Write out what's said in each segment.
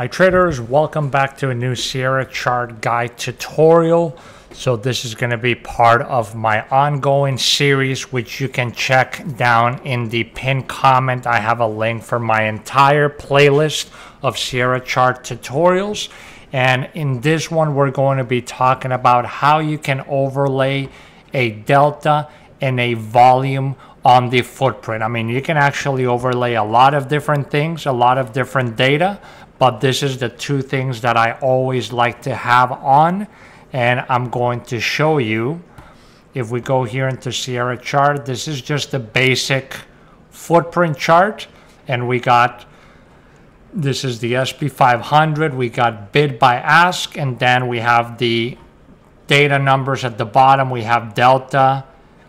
Hi traders, welcome back to a new Sierra chart guide tutorial. So this is going to be part of my ongoing series which you can check down in the pinned comment. I have a link for my entire playlist of Sierra chart tutorials. And in this one we're going to be talking about how you can overlay a delta and a volume on the footprint. I mean, you can actually overlay a lot of different things, a lot of different data, but this is the two things that I always like to have on and I'm going to show you. If we go here into Sierra chart this is just a basic footprint chart and we got this is the SP 500 we got bid by ask and then we have the data numbers at the bottom we have delta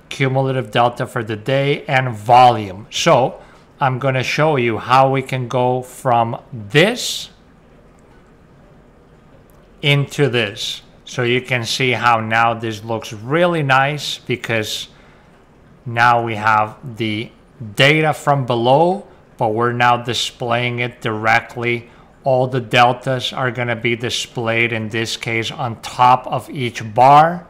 cumulative delta for the day and volume. So I'm going to show you how we can go from this into this. So you can see how now this looks really nice because now we have the data from below, but we're now displaying it directly. All the deltas are going to be displayed in this case on top of each bar.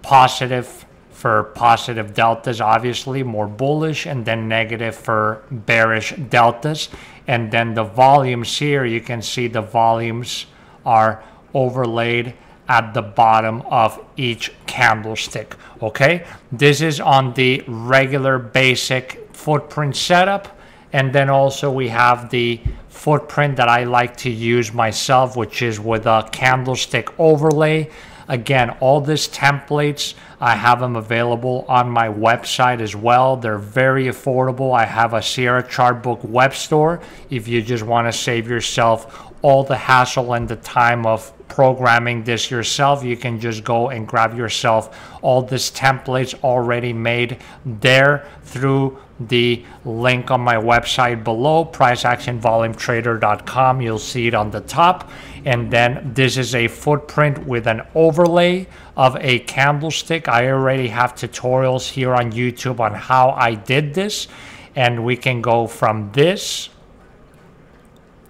Positive for positive deltas, obviously more bullish, and then negative for bearish deltas. And then the volumes here, you can see the volumes are overlaid at the bottom of each candlestick. Okay, this is on the regular basic footprint setup. And then also we have the footprint that I like to use myself, which is with a candlestick overlay. Again, all these templates, I have them available on my website as well. They're very affordable. I have a Sierra Chartbook web store if you just want to save yourself all the hassle and the time of programming this yourself. You can just go and grab yourself all these templates already made there through the link on my website below priceactionvolumetrader.com you'll see it on the top. And then this is a footprint with an overlay of a candlestick. I already have tutorials here on youtube on how i did this. And we can go from this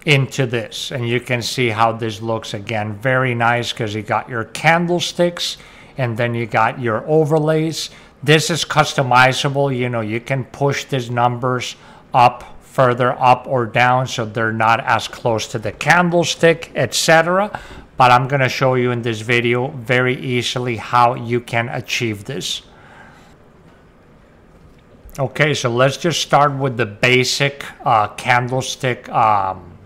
into this and you can see how this looks again. Very nice because you got your candlesticks and then you got your overlays. This is customizable you know you can push these numbers up further up or down so they're not as close to the candlestick etc but I'm going to show you in this video very easily how you can achieve this. Okay so let's just start with the basic uh, candlestick um,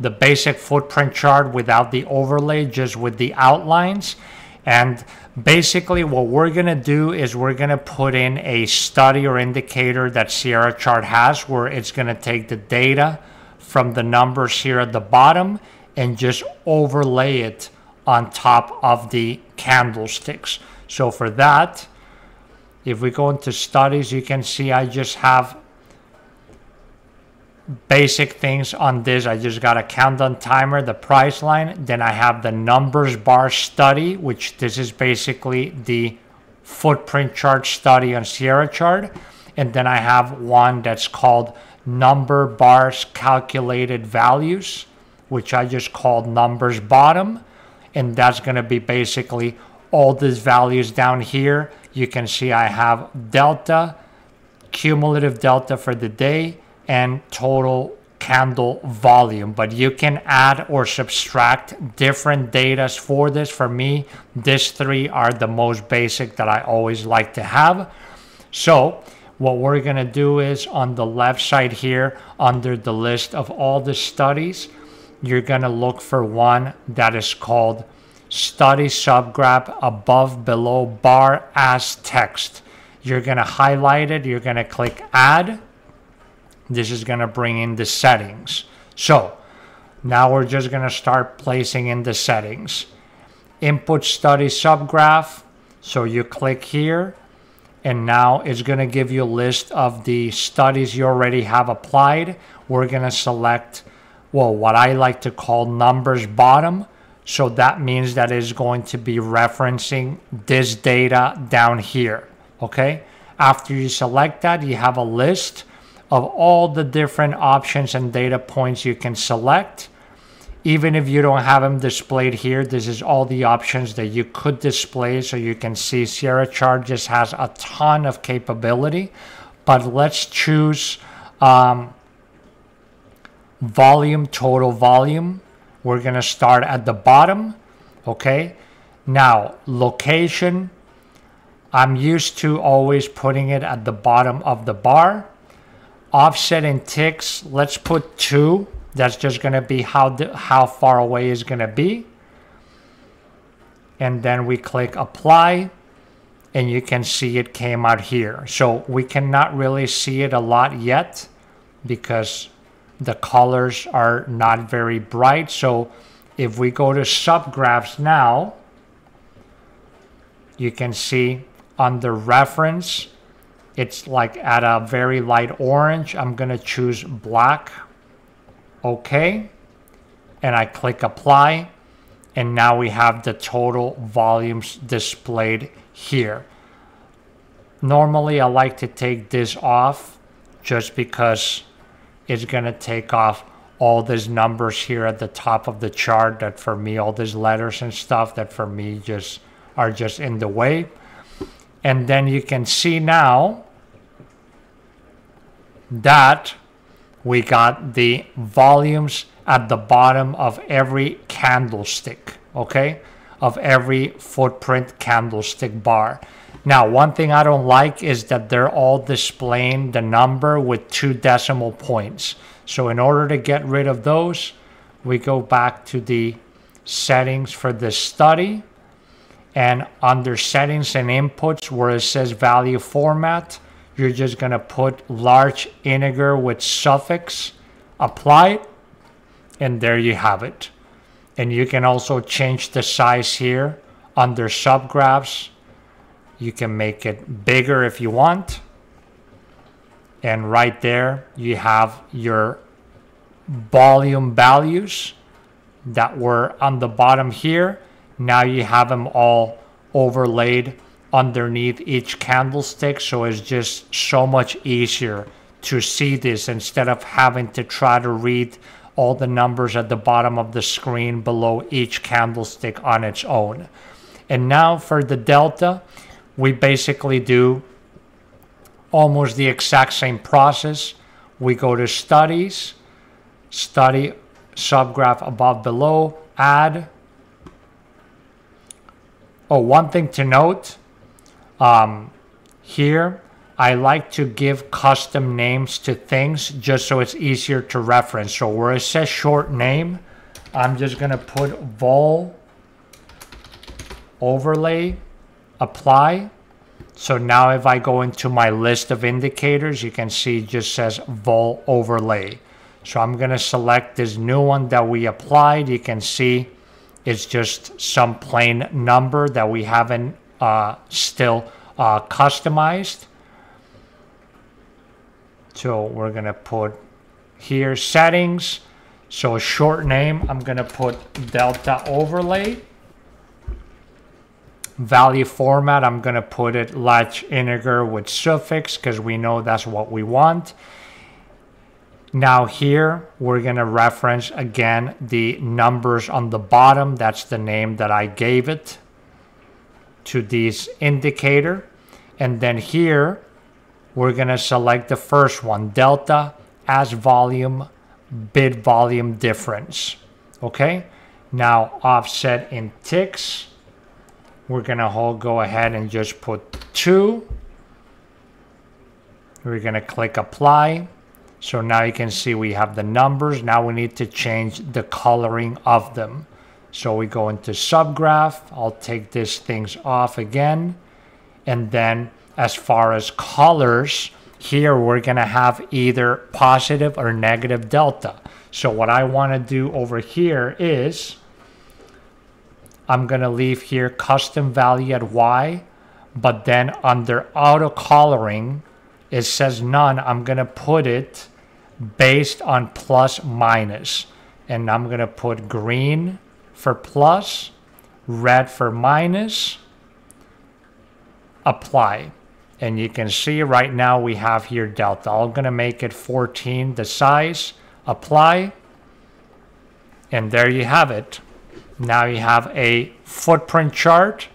the basic footprint chart without the overlay, just with the outlines. And basically what we're going to do is we're going to put in a study or indicator that Sierra chart has where it's going to take the data from the numbers here at the bottom and just overlay it on top of the candlesticks. So for that, if we go into studies, you can see I just have basic things on this. I just got a countdown timer, the price line. Then I have the numbers bar study, which this is basically the footprint chart study on Sierra chart. And then I have one that's called number bars calculated values, which I just called numbers bottom. And that's going to be basically all these values down here. You can see I have delta, cumulative delta for the day, and total candle volume. But you can add or subtract different data for this. For me these three are the most basic that i always like to have. So what we're going to do is on the left side here under the list of all the studies you're going to look for one that is called study subgraph above below bar as text. You're going to highlight it. You're going to click add this is going to bring in the settings. So now we're just going to start placing in the settings. Input study subgraph. So you click here and now it's going to give you a list of the studies you already have applied. We're going to select, well, what I like to call numbers bottom. So that means that it's going to be referencing this data down here. Okay. After you select that, you have a list of all the different options and data points you can select. even if you don't have them displayed here, this is all the options that you could display. So you can see Sierra Chart just has a ton of capability. But let's choose um, volume, total volume. We're going to start at the bottom. Okay. Now, location. I'm used to always putting it at the bottom of the bar. Offset ticks, let's put two. That's just going to be how, the, how far away is going to be. And then we click apply and you can see it came out here. So we cannot really see it a lot yet because the colors are not very bright. So if we go to subgraphs now, you can see under reference, it's like at a very light orange. I'm going to choose black. Okay. And I click apply. And now we have the total volumes displayed here. Normally, I like to take this off just because it's going to take off all these numbers here at the top of the chart that for me, all these letters and stuff that for me just are just in the way. And then you can see now that we got the volumes at the bottom of every candlestick, okay? Of every footprint candlestick bar. Now, one thing I don't like is that they're all displaying the number with two decimal points. So in order to get rid of those, we go back to the settings for this study and under settings and inputs where it says value format, you're just going to put large integer with suffix, apply it, and there you have it. And you can also change the size here under subgraphs. You can make it bigger if you want. And right there, you have your volume values that were on the bottom here. Now you have them all overlaid underneath each candlestick so it's just so much easier to see this instead of having to try to read all the numbers at the bottom of the screen below each candlestick on its own. And now for the delta, we basically do almost the exact same process. We go to studies, study subgraph above below, add. Oh, one thing to note, um, here, I like to give custom names to things just so it's easier to reference. So where it says short name, I'm just going to put vol overlay apply. So now if I go into my list of indicators, you can see it just says vol overlay. So I'm going to select this new one that we applied. You can see it's just some plain number that we haven't uh, still uh, customized. So we're to put here settings. So a short name, I'm to put Delta overlay. Value format, I'm to put it large integer with suffix because we know that's what we want. Now here, we're to reference again the numbers on the bottom. That's the name that I gave it to this indicator. And then here, we're going to select the first one, delta as volume, bid volume difference. Okay, now offset in ticks. We're going to go ahead and just put 2. We're going to click apply. So now you can see we have the numbers. Now we need to change the coloring of them. So we go into subgraph. I'll take these things off again. And then as far as colors, here we're going to have either positive or negative delta. So what I want to do over here is I'm going to leave here custom value at Y, but then under auto coloring, it says none. I'm going to put it based on plus minus. And I'm going to put green for plus, red for minus, apply. And you can see right now we have here delta. I'm going to make it 14 the size, apply. And there you have it. Now you have a footprint chart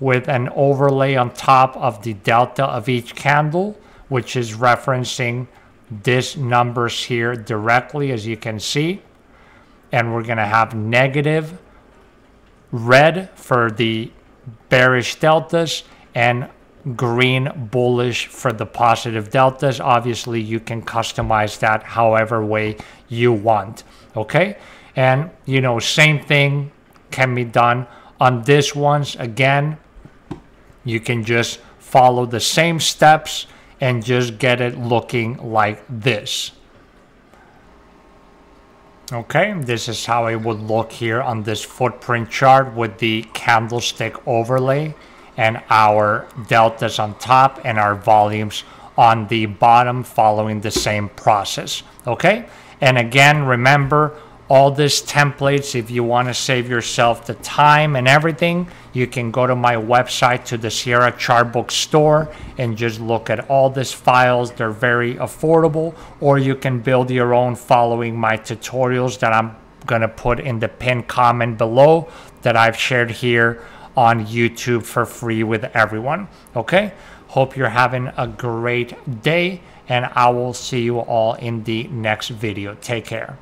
with an overlay on top of the delta of each candle, which is referencing this numbers here directly, as you can see. And we're going to have negative red for the bearish deltas and green bullish for the positive deltas. Obviously, you can customize that however way you want. Okay. And, you know, same thing can be done on this ones. Again, you can just follow the same steps and just get it looking like this. Okay, this is how it would look here on this footprint chart with the candlestick overlay and our deltas on top and our volumes on the bottom following the same process. Okay, and again, remember all these templates if you want to save yourself the time and everything you can go to my website to the sierra chartbook store and just look at all these files. They're very affordable. Or you can build your own following my tutorials that i'm going to put in the pinned comment below that i've shared here on youtube for free with everyone okay? Hope you're having a great day and i will see you all in the next video. Take care